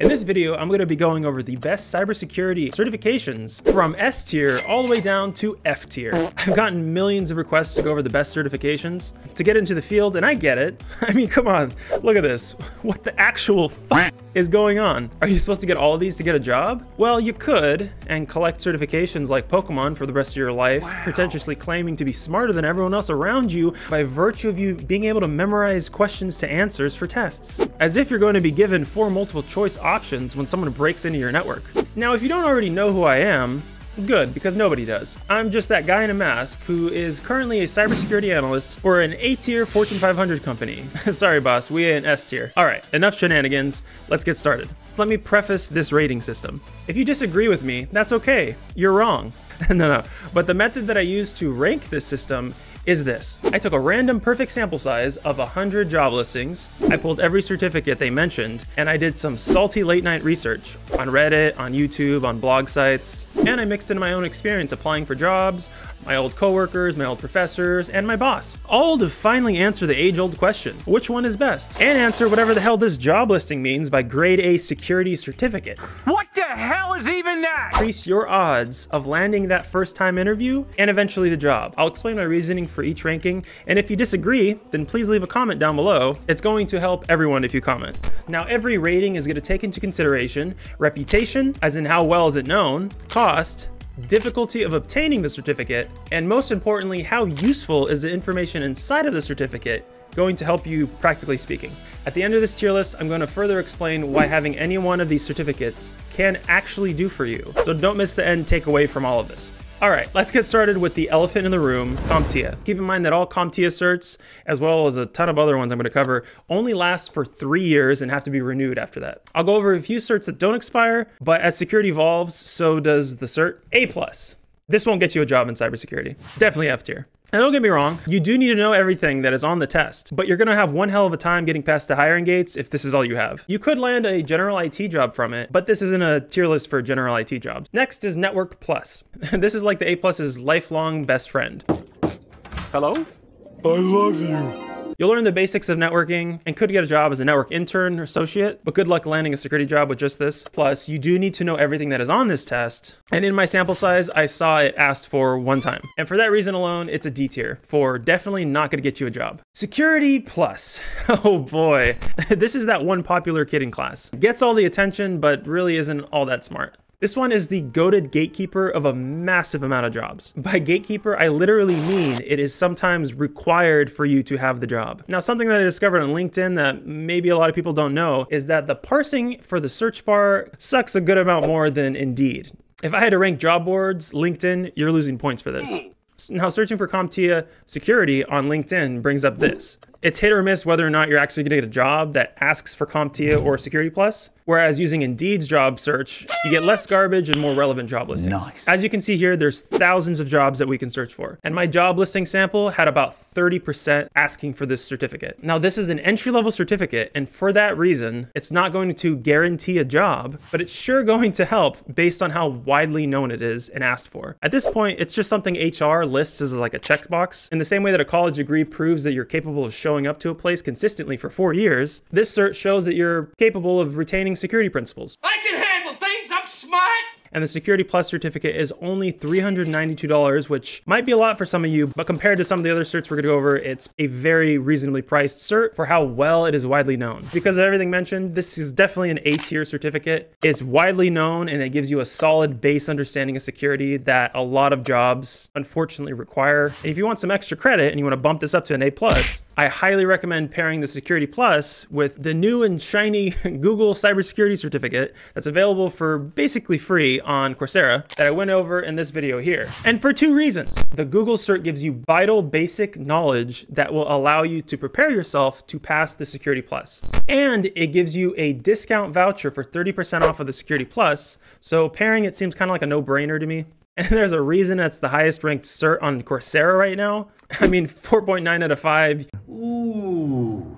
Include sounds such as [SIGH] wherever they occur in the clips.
In this video, I'm going to be going over the best cybersecurity certifications from S tier all the way down to F tier. I've gotten millions of requests to go over the best certifications to get into the field, and I get it. [LAUGHS] I mean, come on, look at this. What the actual f is going on? Are you supposed to get all of these to get a job? Well, you could, and collect certifications like Pokemon for the rest of your life, wow. pretentiously claiming to be smarter than everyone else around you by virtue of you being able to memorize questions to answers for tests. As if you're going to be given four multiple choice options when someone breaks into your network. Now, if you don't already know who I am, Good, because nobody does. I'm just that guy in a mask who is currently a cybersecurity analyst for an A-tier Fortune 500 company. [LAUGHS] Sorry, boss, we ain't S-tier. All right, enough shenanigans. Let's get started. Let me preface this rating system. If you disagree with me, that's okay. You're wrong. [LAUGHS] no, no. But the method that I use to rank this system is this. I took a random perfect sample size of 100 job listings, I pulled every certificate they mentioned, and I did some salty late night research on Reddit, on YouTube, on blog sites, and I mixed in my own experience applying for jobs, my old coworkers, my old professors, and my boss. All to finally answer the age-old question, which one is best? And answer whatever the hell this job listing means by grade A security certificate. What the hell is even that? Increase your odds of landing that first time interview and eventually the job. I'll explain my reasoning for each ranking, and if you disagree, then please leave a comment down below. It's going to help everyone if you comment. Now, every rating is going to take into consideration reputation, as in how well is it known, cost, difficulty of obtaining the certificate, and most importantly, how useful is the information inside of the certificate going to help you practically speaking. At the end of this tier list, I'm going to further explain why having any one of these certificates can actually do for you. So don't miss the end takeaway from all of this. All right, let's get started with the elephant in the room, CompTIA. Keep in mind that all CompTIA certs, as well as a ton of other ones I'm gonna cover, only last for three years and have to be renewed after that. I'll go over a few certs that don't expire, but as security evolves, so does the cert. A+. plus. This won't get you a job in cybersecurity. Definitely F tier. Now don't get me wrong, you do need to know everything that is on the test, but you're gonna have one hell of a time getting past the hiring gates if this is all you have. You could land a general IT job from it, but this isn't a tier list for general IT jobs. Next is Network Plus. [LAUGHS] this is like the A Plus's lifelong best friend. Hello? I love you. You'll learn the basics of networking and could get a job as a network intern or associate, but good luck landing a security job with just this. Plus, you do need to know everything that is on this test. And in my sample size, I saw it asked for one time. And for that reason alone, it's a D tier for definitely not gonna get you a job. Security Plus. [LAUGHS] Oh boy. [LAUGHS] this is that one popular kid in class. Gets all the attention, but really isn't all that smart. This one is the goaded gatekeeper of a massive amount of jobs. By gatekeeper, I literally mean it is sometimes required for you to have the job. Now, something that I discovered on LinkedIn that maybe a lot of people don't know is that the parsing for the search bar sucks a good amount more than Indeed. If I had to rank job boards, LinkedIn, you're losing points for this. Now, searching for CompTIA security on LinkedIn brings up this. It's hit or miss whether or not you're actually gonna get a job that asks for CompTIA or Security Plus. Whereas using Indeed's job search, you get less garbage and more relevant job listings. Nice. As you can see here, there's thousands of jobs that we can search for. And my job listing sample had about 30% asking for this certificate. Now this is an entry level certificate. And for that reason, it's not going to guarantee a job, but it's sure going to help based on how widely known it is and asked for. At this point, it's just something HR lists as like a checkbox. In the same way that a college degree proves that you're capable of showing up to a place consistently for four years, this cert shows that you're capable of retaining security principles. I can handle things, I'm smart! And the Security Plus certificate is only $392, which might be a lot for some of you, but compared to some of the other certs we're gonna go over, it's a very reasonably priced cert for how well it is widely known. Because of everything mentioned, this is definitely an A tier certificate. It's widely known and it gives you a solid base understanding of security that a lot of jobs unfortunately require. And if you want some extra credit and you wanna bump this up to an A plus, I highly recommend pairing the Security Plus with the new and shiny [LAUGHS] Google Cybersecurity Certificate that's available for basically free on Coursera that I went over in this video here. And for two reasons. The Google Cert gives you vital basic knowledge that will allow you to prepare yourself to pass the Security Plus. And it gives you a discount voucher for 30% off of the Security Plus. So pairing it seems kind of like a no-brainer to me. [LAUGHS] And there's a reason it's the highest ranked cert on Coursera right now. [LAUGHS] I mean, 4.9 out of 5. Ooh.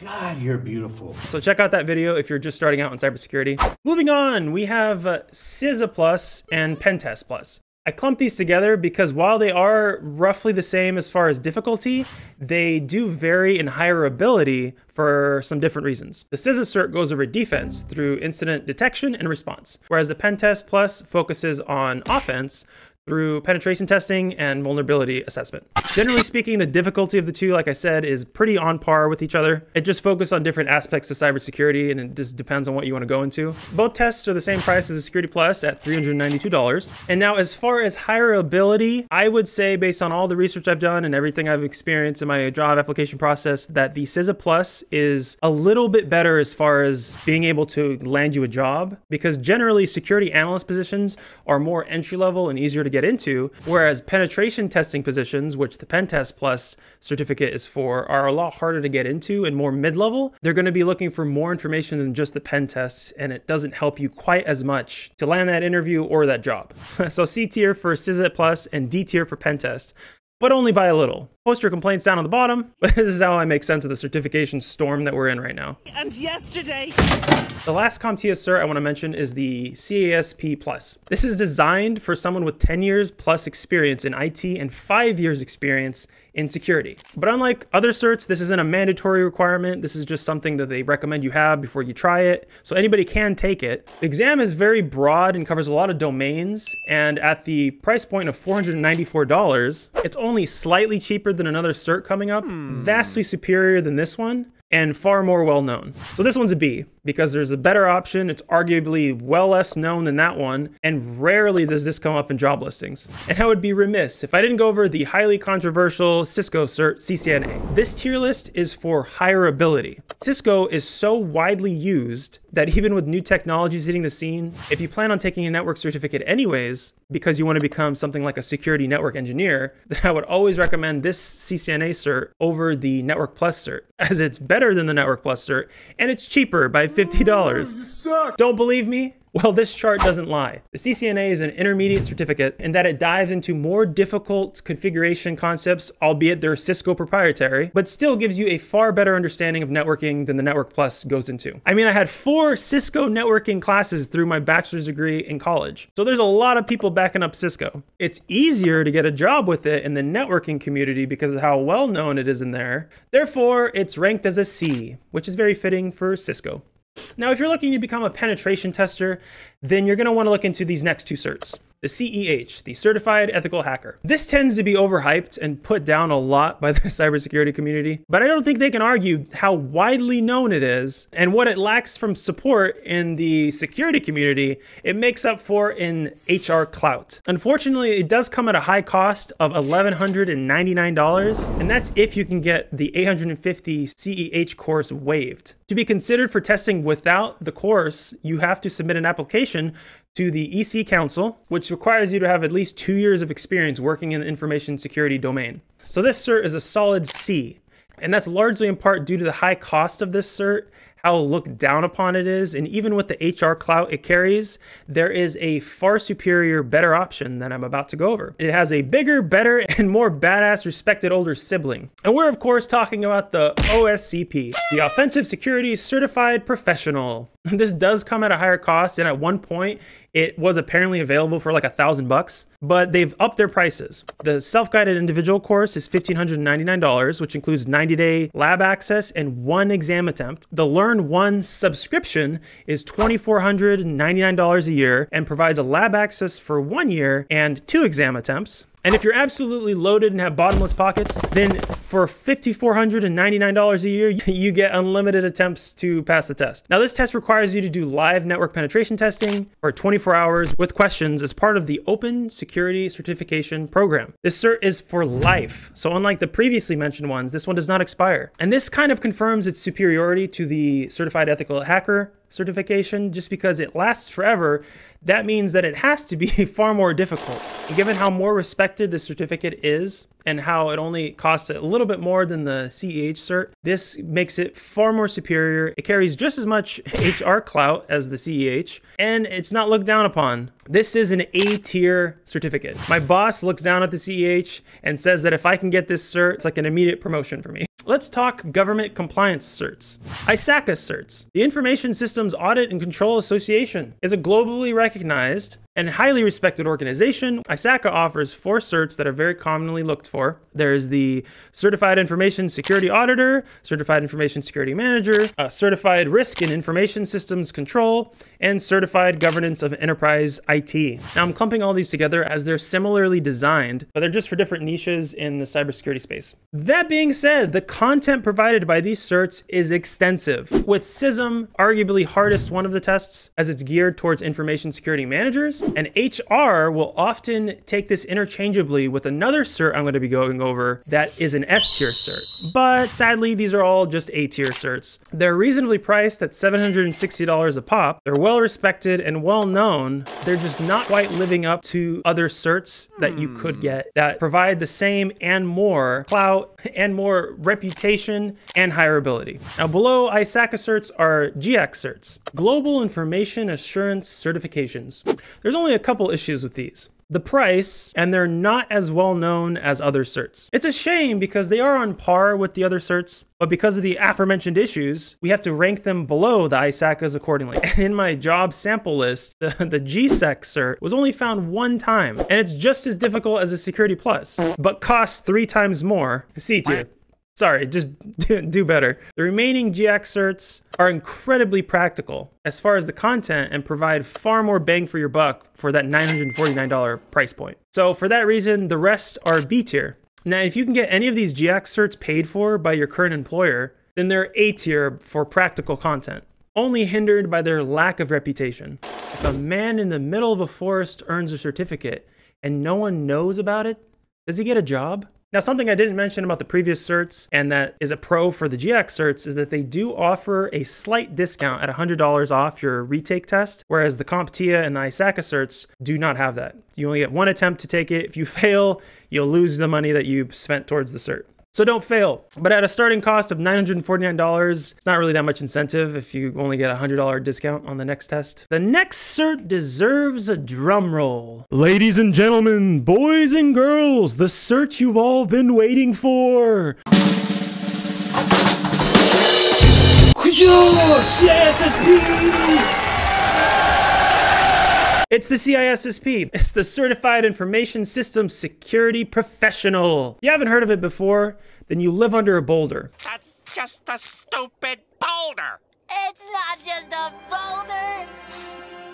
God, you're beautiful. So check out that video if you're just starting out in cybersecurity. Moving on, we have uh, CySA Plus and Pentest Plus. I clumped these together because while they are roughly the same as far as difficulty, they do vary in higher ability for some different reasons. The CySA cert goes over defense through incident detection and response, whereas the Pentest Plus focuses on offense through penetration testing and vulnerability assessment. Generally speaking, the difficulty of the two, like I said, is pretty on par with each other. It just focuses on different aspects of cybersecurity and it just depends on what you want to go into. Both tests are the same price as the Security Plus at $392. And now as far as higher ability, I would say based on all the research I've done and everything I've experienced in my job application process that the CySA Plus is a little bit better as far as being able to land you a job because generally security analyst positions are more entry level and easier to get into, whereas penetration testing positions, which the Pen Test Plus certificate is for, are a lot harder to get into and more mid level. They're going to be looking for more information than just the pen test, and it doesn't help you quite as much to land that interview or that job. [LAUGHS] so C tier for CySA Plus and D tier for pen test but only by a little. Post your complaints down on the bottom, [LAUGHS] but this is how I make sense of the certification storm that we're in right now. And yesterday. The last CompTIA cert I want to mention is the CASP Plus. This is designed for someone with 10 years plus experience in IT and 5 years experience in security. But unlike other certs, this isn't a mandatory requirement. This is just something that they recommend you have before you try it. So anybody can take it. The exam is very broad and covers a lot of domains. And at the price point of $494, it's only slightly cheaper than another cert coming up, hmm. vastly superior than this one and far more well known. So this one's a B because there's a better option. It's arguably well less known than that one, and rarely does this come up in job listings. And I would be remiss if I didn't go over the highly controversial Cisco cert CCNA. This tier list is for higher ability. Cisco is so widely used that even with new technologies hitting the scene, if you plan on taking a network certificate anyways, because you want to become something like a security network engineer, [LAUGHS] then I would always recommend this CCNA cert over the Network Plus cert, as it's better than the Network Plus cert, and it's cheaper by $50. Don't believe me? Well, this chart doesn't lie. The CCNA is an intermediate certificate in that it dives into more difficult configuration concepts, albeit they're Cisco proprietary, but still gives you a far better understanding of networking than the Network Plus goes into. I mean, I had four Cisco networking classes through my bachelor's degree in college. So there's a lot of people backing up Cisco. It's easier to get a job with it in the networking community because of how well known it is in there. Therefore, it's ranked as a C, which is very fitting for Cisco. Now, if you're looking to become a penetration tester, then you're going to want to look into these next two certs. The CEH, the Certified Ethical Hacker. This tends to be overhyped and put down a lot by the [LAUGHS] cybersecurity community, but I don't think they can argue how widely known it is and what it lacks from support in the security community, it makes up for in HR clout. Unfortunately, it does come at a high cost of $1,199, and that's if you can get the 850 CEH course waived. To be considered for testing without the course, you have to submit an application to the EC Council, which requires you to have at least two years of experience working in the information security domain. So this cert is a solid C, and that's largely in part due to the high cost of this cert how looked down upon it is, and even with the HR clout it carries, there is a far superior, better option that I'm about to go over. It has a bigger, better, [LAUGHS] and more badass respected older sibling. And we're, of course, talking about the OSCP, the Offensive Security Certified Professional. [LAUGHS] This does come at a higher cost, and at one point, it was apparently available for like a thousand bucks, but they've upped their prices. The self-guided individual course is $1,599, which includes 90-day lab access and one exam attempt. The Learn One subscription is $2,499 a year and provides a lab access for one year and two exam attempts. And if you're absolutely loaded and have bottomless pockets, then for $5,499 a year, [LAUGHS] you get unlimited attempts to pass the test. Now, this test requires you to do live network penetration testing for 24 hours with questions as part of the Open Security Certification Program. This cert is for life. So unlike the previously mentioned ones, this one does not expire. And this kind of confirms its superiority to the Certified Ethical Hacker certification just because it lasts forever that means that it has to be [LAUGHS] far more difficult. And given how more respected the certificate is and how it only costs a little bit more than the CEH cert, this makes it far more superior. It carries just as much [LAUGHS] HR clout as the CEH, and it's not looked down upon. This is an A tier certificate. My boss looks down at the CEH and says that if I can get this cert, it's like an immediate promotion for me. Let's talk government compliance certs. ISACA certs. The Information Systems Audit and Control Association is a globally recognized and highly respected organization. ISACA offers four certs that are very commonly looked for. There's the Certified Information Security Auditor, Certified Information Security Manager, uh, Certified Risk and Information Systems Control, and Certified Governance of Enterprise IT. Now I'm clumping all these together as they're similarly designed, but they're just for different niches in the cybersecurity space. That being said, the content provided by these certs is extensive, with CISM arguably hardest one of the tests as it's geared towards information security managers, and HR will often take this interchangeably with another cert I'm going to be going over that is an S tier cert. But sadly, these are all just A tier certs. They're reasonably priced at $760 a pop. They're well respected and well known. They're just not quite living up to other certs that you could hmm. get that provide the same and more clout and more reputation and hireability. Now below ISACA certs are GIAC certs, Global Information Assurance Certifications. There's only a couple issues with these the price, and they're not as well known as other certs. It's a shame because they are on par with the other certs, but because of the aforementioned issues, we have to rank them below the ISACAs accordingly. [LAUGHS] In my job sample list, the, the GSEC cert was only found one time, and it's just as difficult as a Security Plus, but costs three times more. C tier. Sorry, just [LAUGHS] do, better. The remaining GIAC certs are incredibly practical as far as the content and provide far more bang for your buck for that $949 price point. So for that reason, the rest are B tier. Now, if you can get any of these GIAC certs paid for by your current employer, then they're A tier for practical content, only hindered by their lack of reputation. If a man in the middle of a forest earns a certificate and no one knows about it, does he get a job? Now, something I didn't mention about the previous certs and that is a pro for the GIAC certs is that they do offer a slight discount at $100 off your retake test, whereas the CompTIA and the ISACA certs do not have that. You only get one attempt to take it. If you [LAUGHS] fail, you'll lose the money that you spent towards the cert. So don't fail. But at a starting cost of $949, it's not really that much incentive if you only get a $100 discount on the next test. The next cert deserves a drum roll. Ladies and gentlemen, boys and girls, the cert you've all been waiting for. It's the CISSP. It's the Certified Information Systems Security Professional. You haven't heard of it before? Then you live under a boulder. That's just a stupid boulder. It's not just a boulder.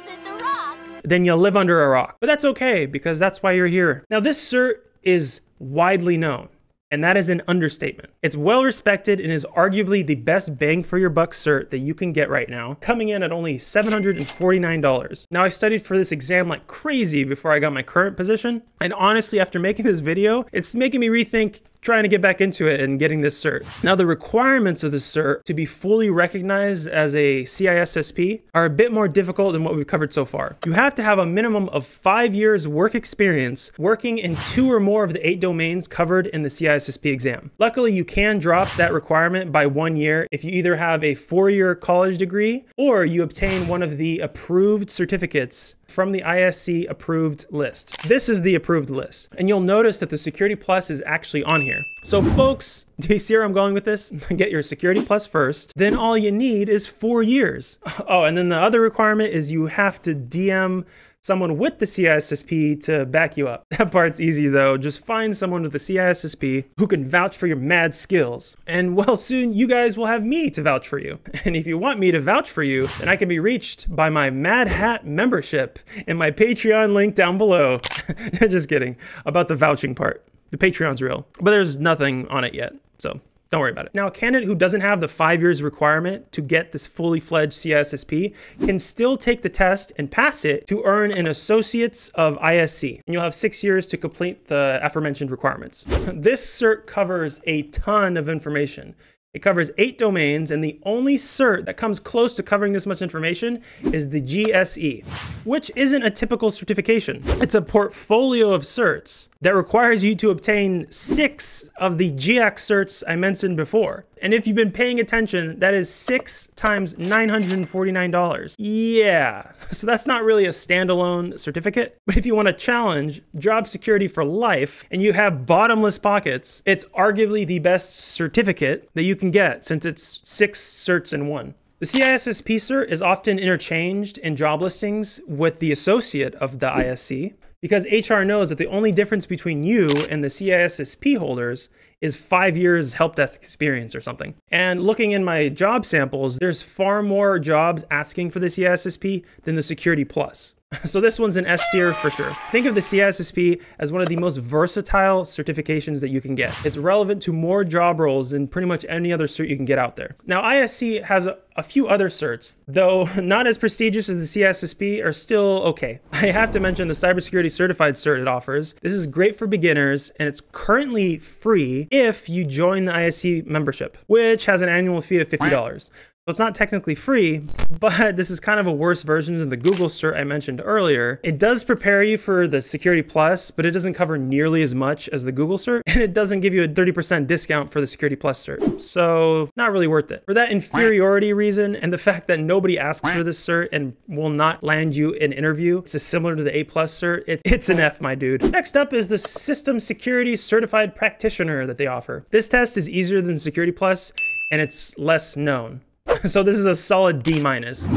It's a rock. Then you live under a rock. But that's okay because that's why you're here. Now, this cert is widely known. And that is an understatement. It's well respected and is arguably the best bang for your buck cert that you can get right now, coming in at only $749. Now, I studied for this exam like crazy before I got my current position. And honestly, after making this video, it's making me rethink trying to get back into it and getting this cert. Now, the requirements of this cert to be fully recognized as a CISSP are a bit more difficult than what we've covered so far. You have to have a minimum of five years work experience working in two or more of the eight domains covered in the CISSP exam. Luckily, you can drop that requirement by one year if you either have a four-year college degree or you obtain one of the approved certificates from the ISC approved list. This is the approved list. And you'll notice that the Security Plus is actually on here. So folks, [LAUGHS] do you see where I'm going with this? [LAUGHS] Get your Security Plus first. Then all you need is four years. [LAUGHS] Oh, and then the other requirement is you have to DM someone with the CISSP to back you up. [LAUGHS] That part's easy though. Just find someone with the CISSP who can vouch for your mad skills. And well, soon you guys will have me to vouch for you. [LAUGHS] And if you want me to vouch for you, then I can be reached by my Mad Hat membership in my Patreon link down below. [LAUGHS] Just kidding about the vouching part. The Patreon's real, but there's nothing on it yet. So don't worry about it. Now, a candidate who doesn't have the five years requirement to get this fully fledged CISSP can still take the test and pass it to earn an Associates of ISC. And you'll have six years to complete the aforementioned requirements. [LAUGHS] This cert covers a ton of information. It covers eight domains, and the only cert that comes close to covering this much information is the GSE, which isn't a typical certification. It's a portfolio of certs that requires you to obtain six of the GIAC certs I mentioned before. And if you've been paying attention, that is six times $949. Yeah, so that's not really a standalone certificate. [LAUGHS] But if you want to challenge job security for life and you have bottomless pockets, it's arguably the best certificate that you can get since it's six certs in one. The CISSP cert is often interchanged in job listings with the associate of the ISC because HR knows that the only difference between you and the CISSP holders is five years help desk experience or something. And looking in my job samples, there's far more jobs asking for the CISSP than the Security Plus. [LAUGHS] So this one's an S tier for sure. Think of the CISSP as one of the most versatile certifications that you can get. It's relevant to more job roles than pretty much any other cert you can get out there. Now ISC has a, a few other certs, though [LAUGHS] not as prestigious as the CISSP, are still okay. [LAUGHS] I have to mention the cybersecurity certified cert it offers. This is great for beginners and it's currently free if you join the ISC membership, which has an annual fee of $50. So it's not technically free, but [LAUGHS] this is kind of a worse version than the Google cert I mentioned earlier. It does prepare you for the Security Plus, but it doesn't cover nearly as much as the Google cert, [LAUGHS] and it doesn't give you a 30% discount for the Security Plus cert. So not really worth it. For that inferiority reason and the fact that nobody asks for this cert and will not land you an interview, it's similar to the A Plus cert, it's, [LAUGHS] it's an F, my dude. Next up is the System Security Certified Practitioner that they offer. This test is easier than Security Plus, and it's less known. So this is a solid D minus.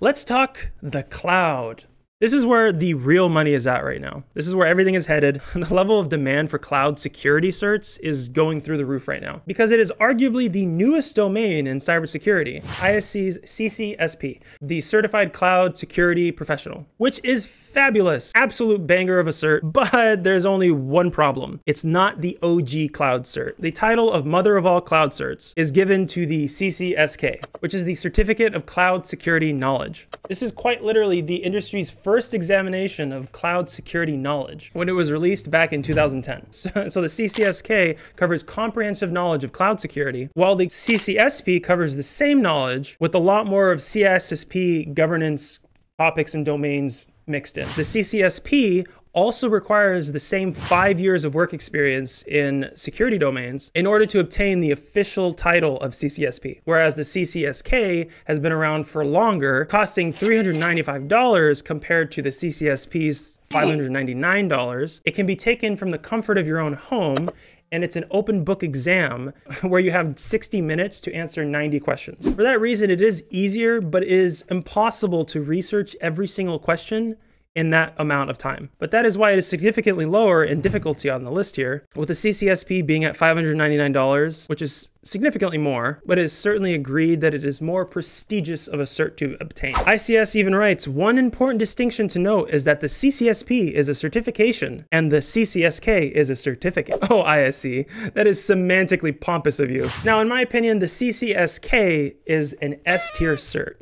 Let's talk the cloud. This is where the real money is at right now. This is where everything is headed. [LAUGHS] The level of demand for cloud security certs is going through the roof right now because it is arguably the newest domain in cybersecurity, ISC's CCSP, the Certified Cloud Security Professional, which is fabulous, absolute banger of a cert, [LAUGHS] but there's only one problem. It's not the OG cloud cert. The title of mother of all cloud certs is given to the CCSK, which is the Certificate of Cloud Security Knowledge. This is quite literally the industry's first examination of cloud security knowledge when it was released back in 2010. [LAUGHS] So, so the CCSK covers comprehensive knowledge of cloud security, while the CCSP covers the same knowledge with a lot more of CISSP governance topics and domains mixed in. The CCSP also requires the same five years of work experience in security domains in order to obtain the official title of CCSP, whereas the CCSK has been around for longer, costing $395 compared to the CCSP's $599. It can be taken from the comfort of your own home and it's an open book exam [LAUGHS] where you have 60 minutes to answer 90 questions. For that reason, it is easier, but it is impossible to research every single question in that amount of time. But that is why it is significantly lower in difficulty on the list here, with the CCSP being at $599, which is significantly more, but it is certainly agreed that it is more prestigious of a cert to obtain. ICS even writes, one important distinction to note is that the CCSP is a certification and the CCSK is a certificate. [LAUGHS] Oh, ISC, that is semantically pompous of you. Now, in my opinion, the CCSK is an S tier cert.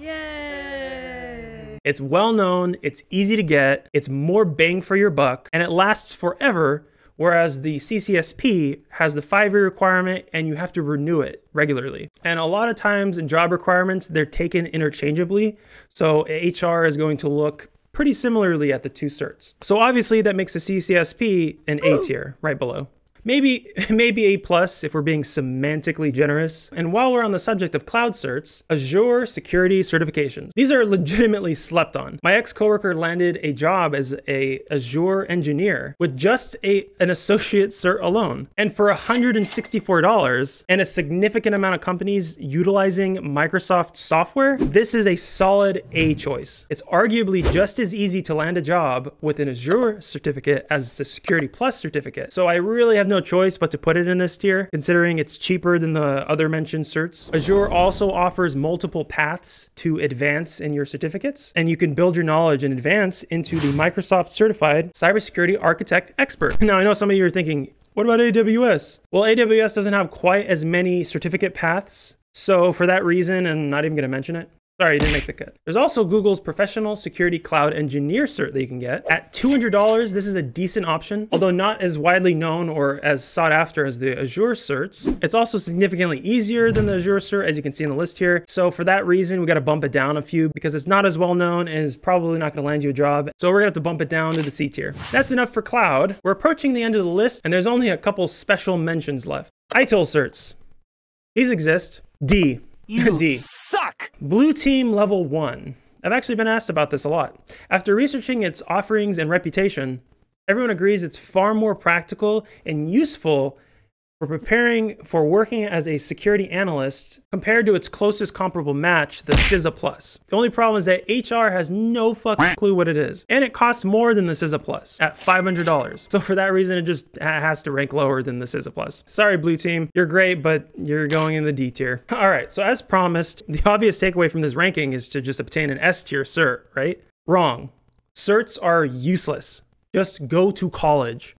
It's well known, it's easy to get, it's more bang for your buck, and it lasts forever. Whereas the CCSP has the five year requirement and you have to renew it regularly. And a lot of times in job requirements, they're taken interchangeably. So HR is going to look pretty similarly at the two certs. So obviously that makes the CCSP an A tier right below. Maybe, [LAUGHS] maybe A plus if we're being semantically generous. And while we're on the subject of cloud certs, Azure security certifications. These are legitimately slept on. My ex-coworker landed a job as a Azure engineer with just a an associate cert alone. And for $164 and a significant amount of companies utilizing Microsoft software, this is a solid A choice. It's arguably just as easy to land a job with an Azure certificate as the Security Plus certificate. So I really have no no choice but to put it in this tier, considering it's cheaper than the other mentioned certs. Azure also offers multiple paths to advance in your certificates, and you can build your knowledge in advance into the Microsoft Certified Cybersecurity Architect Expert. [LAUGHS] Now, I know some of you are thinking, what about AWS? Well, AWS doesn't have quite as many certificate paths. So for that reason, and not even gonna mention it, Sorry, you didn't make the cut. There's also Google's Professional Security Cloud Engineer cert that you can get. At $200, this is a decent option, although not as widely known or as sought after as the Azure certs. It's also significantly easier than the Azure cert, as you can see in the list here. So for that reason, we got to bump it down a few because it's not as well known and is probably not to land you a job. So we're to have to bump it down to the C tier. That's enough for cloud. We're approaching the end of the list and there's only a couple special mentions left. ITIL certs. These exist. D. You [LAUGHS] D. suck! Blue Team Level 1. I've actually been asked about this a lot. After researching its offerings and reputation, everyone agrees it's far more practical and useful for preparing for working as a security analyst compared to its closest comparable match, the CySA Plus. The only problem is that HR has no fucking clue what it is, and it costs more than the CySA Plus at $500. So for that reason, it just has to rank lower than the CySA Plus. Sorry, Blue Team, you're great, but you're going in the D tier. [LAUGHS] All right, so as promised, the obvious takeaway from this ranking is to just obtain an S tier cert, right? Wrong. Certs are useless. Just go to college.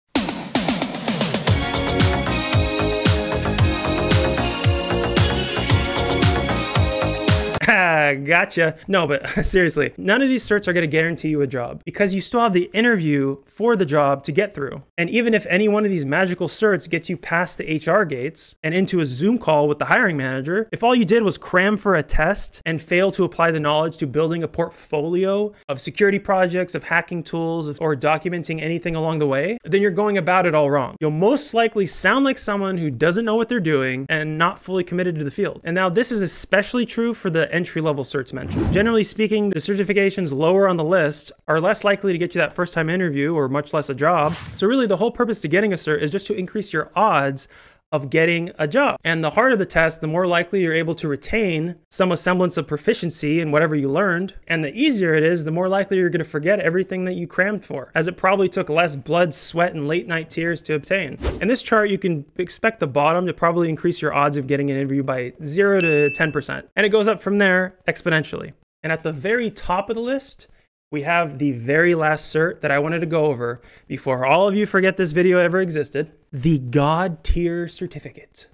Gotcha. No, but [LAUGHS] seriously, none of these certs are going to guarantee you a job because you still have the interview for the job to get through. And even if any one of these magical certs gets you past the HR gates and into a Zoom call with the hiring manager, if all you did was cram for a test and fail to apply the knowledge to building a portfolio of security projects, of hacking tools, or documenting anything along the way, then you're going about it all wrong. You'll most likely sound like someone who doesn't know what they're doing and not fully committed to the field. And now this is especially true for the entry level certs mentioned. Generally speaking, the certifications lower on the list are less likely to get you that first time interview or much less a job. So really the whole purpose to getting a cert is just to increase your odds of getting a job. And the harder the test, the more likely you're able to retain some semblance of proficiency in whatever you learned. And the easier it is, the more likely you're going to forget everything that you crammed for, as it probably took less blood, sweat, and late night tears to obtain. In this chart, you can expect the bottom to probably increase your odds of getting an interview by 0 to 10%. And it goes up from there exponentially. And at the very top of the list, we have the very last cert that I wanted to go over before all of you forget this video ever existed the God tier certificate.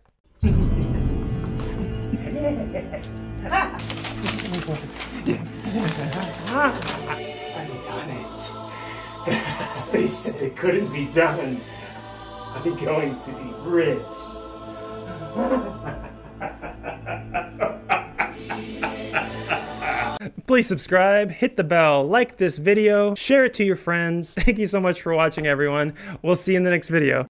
Done it. they said it couldn't be done. I'm going to be rich. [LAUGHS] Please subscribe, hit the bell, like this video, share it to your friends. [LAUGHS] Thank you so much for watching, everyone. We'll see you in the next video.